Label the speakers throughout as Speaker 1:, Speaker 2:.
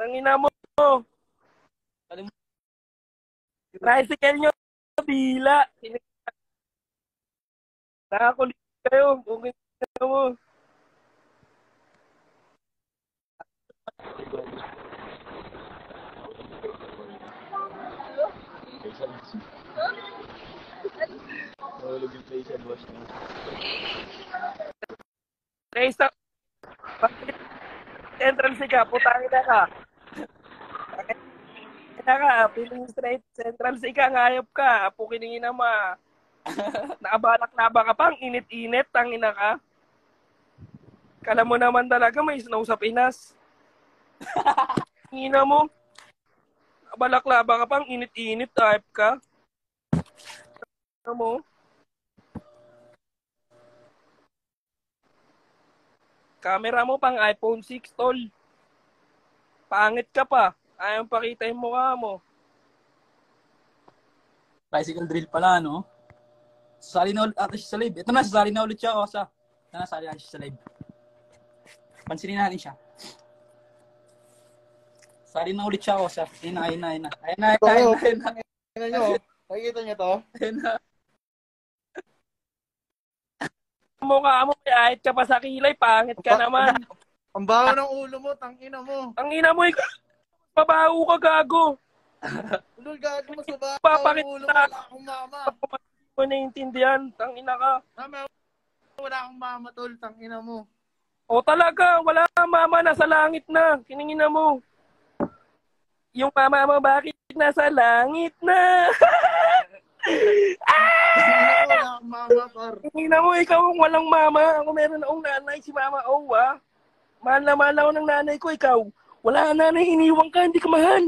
Speaker 1: Tangina mo. Tricycle nyo, bila. Nakakulit kayo. Kung ito mo.
Speaker 2: Nahulog yung face and wash na.
Speaker 1: Race up. Entrance ka, putangin na ka. Kaya ka, piling straight, central si ka, ngayop ka, apo kiningin na ma. Nakabalak na ba ka pang init-init, tangina ka. Kala mo naman talaga may snow sa Pinas. Ngina mo. Balaklaba ka pang init-init, type ka. Ano mo? Camera mo pang iPhone 6, tol. Pangit ka pa. Ayaw pakita yung mukha mo.
Speaker 2: Bicycle drill pala, no? Sali na ulit ata siya sa live. Ito na, sali na ulit siya, Osa. Ito na, sali na siya sa live. Pansinin natin siya. Sali na ulit siya, Osa. Ayun na, ayun na, ayun na. Ayun na, ayun na, ayun na, ayun na.
Speaker 3: Tingnan nyo, nakikita nyo to?
Speaker 2: Ayun na.
Speaker 1: Mukha mo, may ahit ka pa sa kilay. Pangit ka naman.
Speaker 3: Ang baho ng ulo mo, tangina mo.
Speaker 1: Ang ina mo, ikaw. Pabaho ka, gago.
Speaker 3: Ulol, gago mo sa baho
Speaker 1: Papakita.
Speaker 3: Wala akong mama.
Speaker 1: Hindi mo naiintindihan. Tangina ka.
Speaker 3: Mama, wala akong mama, tol. Tangina mo.
Speaker 1: O talaga, wala kang mama, nasa langit na. Kiningina mo. Yung mama mo, bakit nasa langit na?
Speaker 3: Akong mama, par.
Speaker 1: Kiningina mo, ikaw ang walang mama. Ako meron akong nanay, si mama Owa. Mahal na mahal ako ng nanay ko, ikaw. Wala ka nanay, iniwan ka, hindi ka mahal.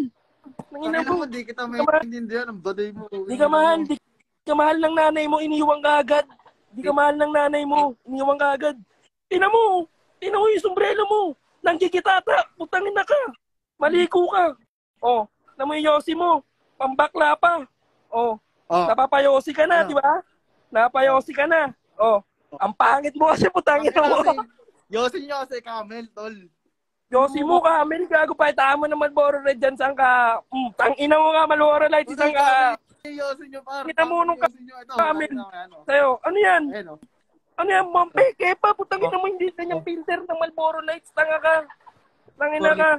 Speaker 1: Nangina mo,
Speaker 3: di kita maintindihan. Ang baday mo.
Speaker 1: Di ka mahal, di ka mahal ng nanay mo, iniwan ka agad. Di ka mahal ng nanay mo, iniwan ka agad. Tina mo, tina mo yung sombrero mo. Nanggigitata, putangin na ka. Maliko ka. Oh, na mo yung yosi mo. Pambakla pa. Oh,
Speaker 3: Oh,
Speaker 1: napapayosi ka na,
Speaker 3: Ano?
Speaker 1: di ba? Napayosi ka na. Oh, ang pangit mo kasi putangin mo.
Speaker 3: Yosin nyo kasi camel, tol.
Speaker 1: Yosi mo ka, Mel, gago pa, tama na Malboro Red dyan, saan ka? Mm, tangina mo ka, Malboro Light, saan ka?
Speaker 3: Yosin nyo, par.
Speaker 1: Kita mo nung
Speaker 3: Yosin nyo. Ito,
Speaker 1: camel.
Speaker 3: ano.
Speaker 1: Sa'yo, ano yan?
Speaker 3: Oh.
Speaker 1: Ano yan, mampeke pa, putangin mo hindi kanyang filter ng Malboro Lights, tanga ka. Tangina ka.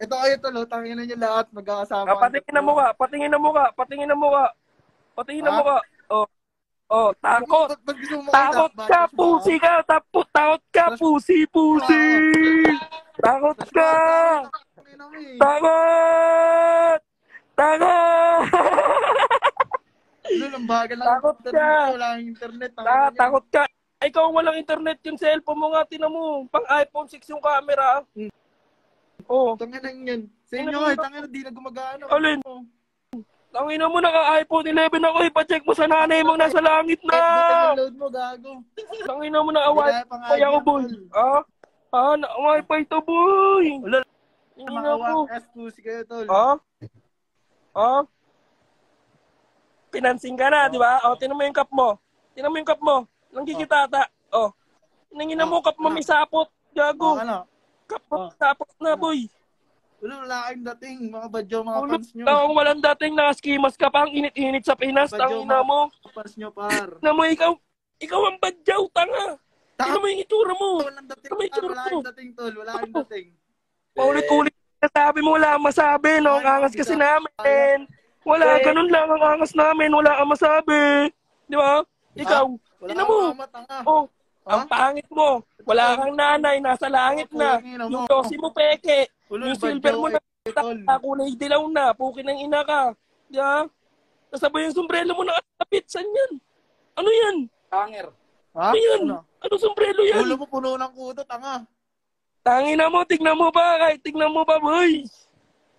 Speaker 3: Ito kayo, tol. oh. Tangina nyo lahat. Magkakasama.
Speaker 1: Ah, patingin na mo ka, patingin na mo ka, patingin na mo ka. Patingin na mo ka. Oh. Oh, takot. Takot ka, pusi ka. Takot, takot ka, pusi, pusi. Takot ka. Takot. Takot.
Speaker 3: Lul, ang bagal lang.
Speaker 1: Takot ka.
Speaker 3: Wala yung internet.
Speaker 1: Ta
Speaker 3: nyo.
Speaker 1: takot ka. Ikaw ang walang internet yung cellphone mo nga, tinan mo. Pang iPhone 6 yung camera. Oh,
Speaker 3: Tangina yun. Sa inyo nga,
Speaker 1: mo.
Speaker 3: tangina, di na gumagana.
Speaker 1: Alin? tangina mo naka-iPhone 11 ako, ipacheck mo sa nanay mong nasa langit
Speaker 3: Kahit di ka
Speaker 1: na.
Speaker 3: download mo, gago.
Speaker 1: Tangina mo
Speaker 3: Wala pang
Speaker 1: Kaya ako, boy.
Speaker 3: tol.
Speaker 1: Ah? Ah, naka-wifi to, boy.
Speaker 3: Wala.
Speaker 1: Tangina
Speaker 3: Mga
Speaker 1: ko.
Speaker 3: wak ass pussy kayo, tol.
Speaker 1: Ah? Ah? Pinansing ka na, di ba? O, tinan mo yung cup mo. Tinan mo yung cup mo. Nanggigitata. O. Tinangin mo, cup mo may sapot.
Speaker 3: Oh,
Speaker 1: Gago.
Speaker 3: ano?
Speaker 1: Cup mo,
Speaker 3: Oh.
Speaker 1: sapot na, boy.
Speaker 3: Wala, wala kayong dating. Mga badyo, mga
Speaker 1: Ulo,
Speaker 3: fans nyo.
Speaker 1: tawang walang dating nakaskimas ka pang init-init sa Pinas.
Speaker 3: Badyo,
Speaker 1: Tangina mo.
Speaker 3: fans nyo, par.
Speaker 1: Na mo, ikaw, ikaw ang badyaw, tanga.
Speaker 3: Tanga.
Speaker 1: Tingnan mo yung itsura mo.
Speaker 3: Walang dating,
Speaker 1: Ano
Speaker 3: Wala
Speaker 1: mo?
Speaker 3: dating, tol. Wala kayong dating.
Speaker 1: Paulit-ulit na sabi mo, wala kang masabi, no? Ang angas kasi namin. Wala,
Speaker 3: Eh.
Speaker 1: ganun lang ang angas namin. Wala kang masabi. Di ba? Ikaw,
Speaker 3: Wala kang
Speaker 1: mo. Oh,
Speaker 3: Ha?
Speaker 1: ang pangit mo. Wala kang nanay, nasa langit na. Yung dosi mo peke. Yung silver mo na kulay dilaw na. Pukin ng ina ka. Di ba? Kasabay yung sombrero mo nakatapit. Saan yan? Ano yan?
Speaker 2: Hanger.
Speaker 3: Ha?
Speaker 1: Ano yan?
Speaker 3: Ano?
Speaker 1: Ano sombrero yan?
Speaker 3: Ulo mo puno ng kuto, tanga.
Speaker 1: Tangin na mo, tignan mo ba? Kahit tignan mo ba, boy?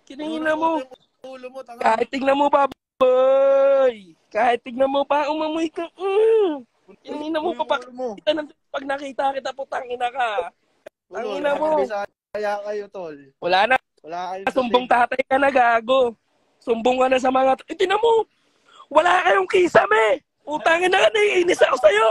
Speaker 1: Kiningin na mo.
Speaker 3: Ulo mo, tanga.
Speaker 1: Kahit tignan mo pa, boy. Kahit tignan mo pa, umamoy ka. Mm. Kiningin na mo pa. Kita ng pag nakita kita po, tangina ka. Tangina mo.
Speaker 3: Kaya kayo, tol.
Speaker 1: Wala na,
Speaker 3: Wala kayo.
Speaker 1: sumbong tatay ka na, gago. Sumbong ka na sa mga, eh, tinan mo, wala kayong kisame. Utangin na ka, naiinis ako sa'yo.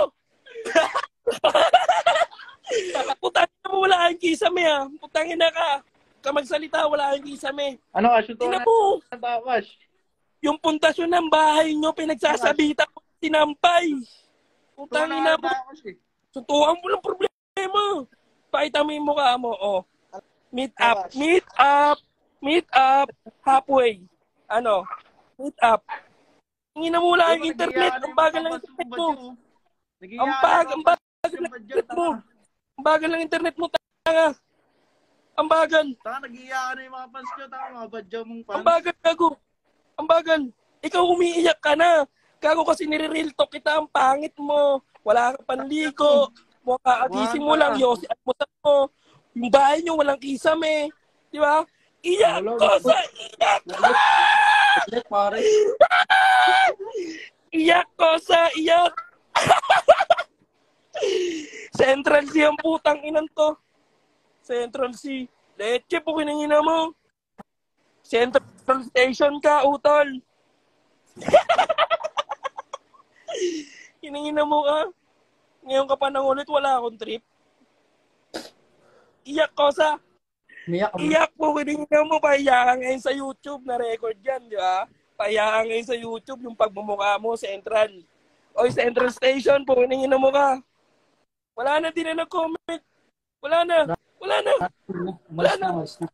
Speaker 1: Putangin na mo, wala kayong kisame, ha. Putangin na ka. ka magsalita, wala kang kisame.
Speaker 3: Ano ka? Shoot
Speaker 1: Tingnan
Speaker 3: na
Speaker 1: mo,
Speaker 3: takas.
Speaker 1: yung pundasyon ng bahay nyo, pinagsasabitan mo, tinampay. Putang
Speaker 3: na
Speaker 1: mo.
Speaker 3: takas eh.
Speaker 1: Tutuan mo lang problema. Pakita mo yung mukha mo, oh. Meet up, meet up, meet up, halfway. Ano? Meet up. Tingin na mo lang yung internet, ang bagal ng internet mo. Ang bag, ang bagal ng internet mo. Ang bagal ng internet mo, tanga. Ang bagal.
Speaker 3: Taka, nag-iiyakan na yung mga fans nyo. Taka, mga badyaw mong
Speaker 1: Ang
Speaker 3: fans.
Speaker 1: bagal, gago. Ang bagal. Ikaw umiiyak ka na. Gago kasi nire-real talk kita, ang pangit mo. Wala kang panliko. Mukha agising mo lang, yosi at mutat mo. Yung bahay nyo, walang kisame. Di ba? Iyak ko sa iyak.
Speaker 2: Pare.
Speaker 1: Iyak ko sa iyak. Central C ang putang inan to. Central C. Leche po kinangina mo. Central Station ka, utol. kinangina mo ka. Ngayon ka pa nang ulit, wala akong trip. Iyak ko sa
Speaker 2: Umiyak ka.
Speaker 1: Iyak po, kiningin mo, pahiya ka ngayon sa YouTube, na record yan, di ba? Pahiya ka ngayon sa YouTube, yung pagmumukha mo, Central. O Central Station po, kiningin mo ka. Wala na din na nag-comment. Wala na. Wala na.
Speaker 2: Na, umalis na.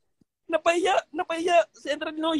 Speaker 1: Napahiya, napahiya, Central Noy.